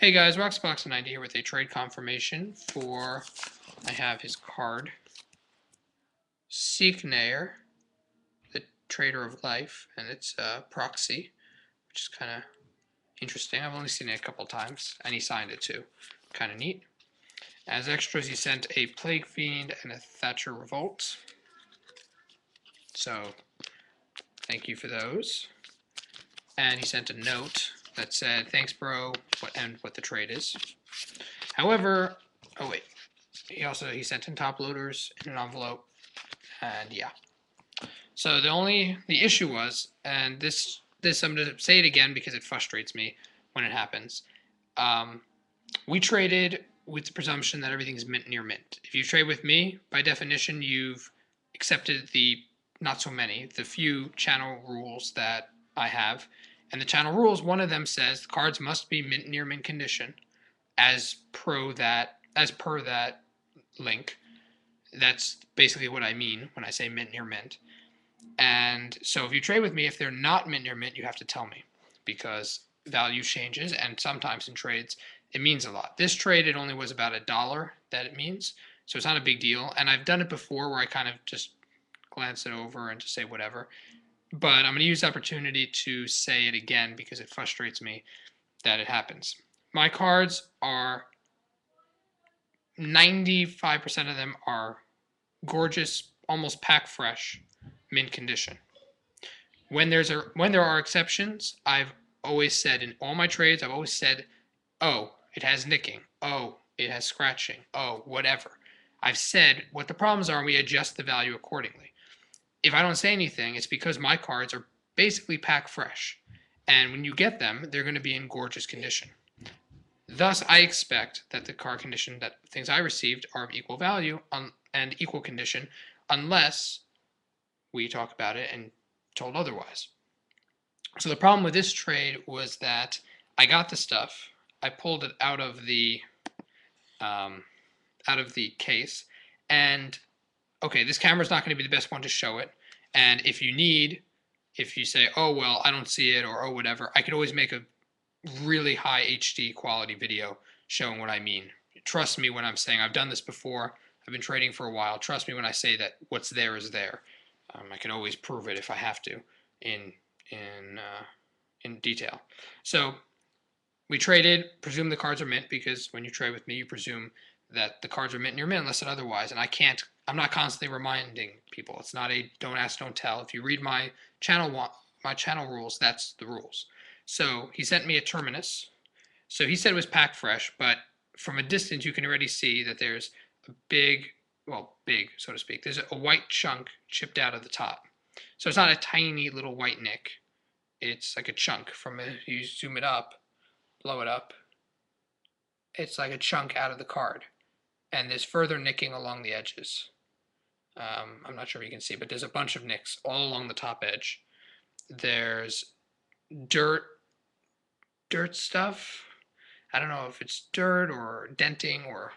Hey guys, Roxaboxen90 here with a trade confirmation for, I have his card, Seeknayer, the Trader of Life, and it's a proxy, which is kind of interesting. I've only seen it a couple times, and he signed it too. Kind of neat. As extras, he sent a Plague Fiend and a Thatcher Revolt. So, thank you for those. And he sent a note that said, thanks, bro, what, and what the trade is. However, oh wait, he also, he sent in top loaders in an envelope, and yeah. So the only, the issue was, and this, this, I'm going to say it again because it frustrates me when it happens. Um, we traded with the presumption that everything's mint near mint. If you trade with me, by definition, you've accepted the not so many, the few channel rules that I have, and the channel rules, one of them says the cards must be mint near mint condition as pro that as per that link. That's basically what I mean when I say mint near mint. And so if you trade with me, if they're not mint near mint, you have to tell me because value changes and sometimes in trades it means a lot. This trade it only was about a dollar that it means. So it's not a big deal. And I've done it before where I kind of just glance it over and just say whatever but I'm going to use the opportunity to say it again because it frustrates me that it happens. My cards are 95% of them are gorgeous, almost pack fresh, mint condition. When there's a when there are exceptions, I've always said in all my trades, I've always said, "Oh, it has nicking. Oh, it has scratching. Oh, whatever." I've said what the problems are and we adjust the value accordingly if I don't say anything, it's because my cards are basically pack fresh. And when you get them, they're going to be in gorgeous condition. Thus, I expect that the card condition that things I received are of equal value and equal condition unless we talk about it and told otherwise. So the problem with this trade was that I got the stuff, I pulled it out of the um, out of the case, and okay, this camera's not going to be the best one to show it. And if you need, if you say, oh, well, I don't see it or oh, whatever, I could always make a really high HD quality video showing what I mean. Trust me when I'm saying I've done this before. I've been trading for a while. Trust me when I say that what's there is there. Um, I can always prove it if I have to in in uh, in detail. So we traded. Presume the cards are mint because when you trade with me, you presume that the cards are mint in your mint unless it otherwise. And I can't, I'm not constantly reminding people. It's not a don't ask, don't tell. If you read my channel my channel rules, that's the rules. So he sent me a terminus. So he said it was packed fresh, but from a distance you can already see that there's a big, well, big, so to speak. There's a white chunk chipped out of the top. So it's not a tiny little white nick. It's like a chunk from it. You zoom it up, blow it up. It's like a chunk out of the card and there's further nicking along the edges. Um, I'm not sure if you can see, but there's a bunch of nicks all along the top edge. There's dirt, dirt stuff. I don't know if it's dirt or denting or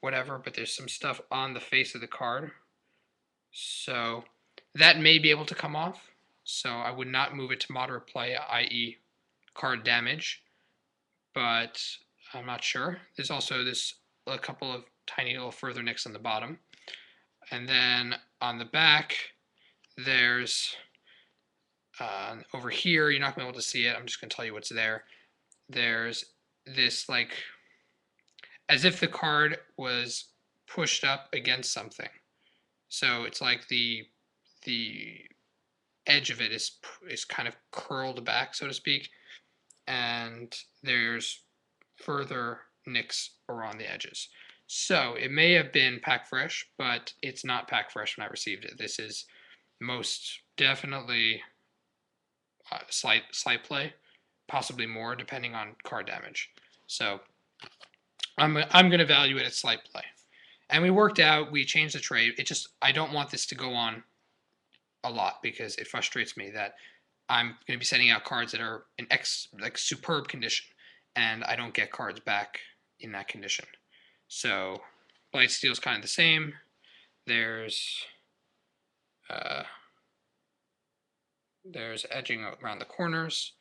whatever, but there's some stuff on the face of the card. So that may be able to come off. So I would not move it to moderate play, i.e. card damage, but I'm not sure. There's also this a couple of tiny little further nicks on the bottom. And then on the back, there's uh, over here, you're not going to be able to see it. I'm just going to tell you what's there. There's this like, as if the card was pushed up against something. So it's like the the edge of it is is kind of curled back, so to speak, and there's further nicks around the edges. So it may have been pack fresh, but it's not pack fresh when I received it. This is most definitely slight slight play, possibly more depending on card damage. So I'm I'm going to value it at slight play. And we worked out, we changed the trade. It just I don't want this to go on a lot because it frustrates me that I'm going to be sending out cards that are in ex like superb condition and I don't get cards back in that condition. So Blightsteel is kind of the same. There's uh, there's edging around the corners.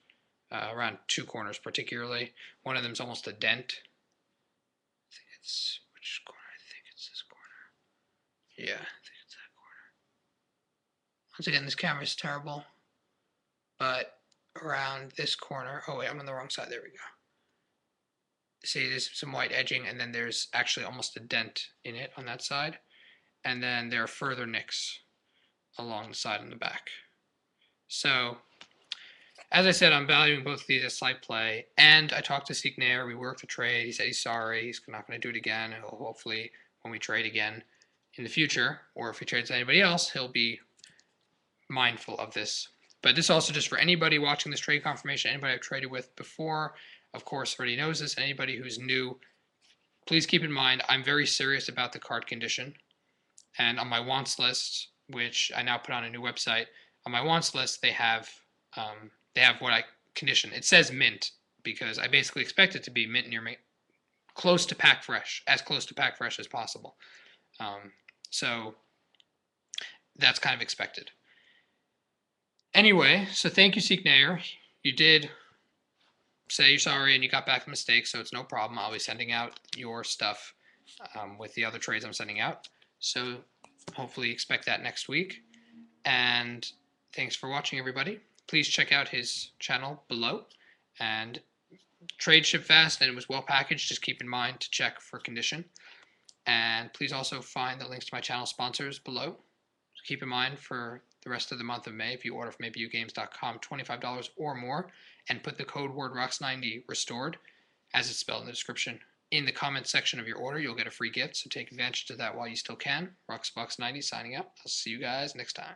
uh, around two corners particularly. One of them's almost a dent. I think it's which corner? I think it's this corner. Yeah, I think it's that corner. Once again, this camera is terrible, but around this corner. Oh wait, I'm on the wrong side. There we go. See, there's some white edging, and then there's actually almost a dent in it on that side, and then there are further nicks along the side and the back. So, as I said, I'm valuing both of these as slight play, and I talked to Seeknayer. We worked the trade. He said he's sorry. He's not going to do it again. He'll hopefully, when we trade again in the future, or if he trades anybody else, he'll be mindful of this. But this also just for anybody watching this trade confirmation, anybody I've traded with before, of course, already knows this. Anybody who's new, please keep in mind I'm very serious about the card condition. And on my wants list, which I now put on a new website, on my wants list they have um, they have what I condition. It says mint because I basically expect it to be mint near me, close to pack fresh, as close to pack fresh as possible. Um, so that's kind of expected. Anyway, so thank you, Seeknayer. You did say you're sorry and you got back the mistake, so it's no problem. I'll be sending out your stuff um, with the other trades I'm sending out. So hopefully expect that next week. And thanks for watching, everybody. Please check out his channel below. And trade ship fast and it was well packaged. Just keep in mind to check for condition. And please also find the links to my channel sponsors below. Keep in mind for the rest of the month of May, if you order from abugames.com, $25 or more, and put the code word ROX90 restored, as it's spelled in the description, in the comments section of your order, you'll get a free gift. So take advantage of that while you still can. Roxaboxen90 signing up. I'll see you guys next time.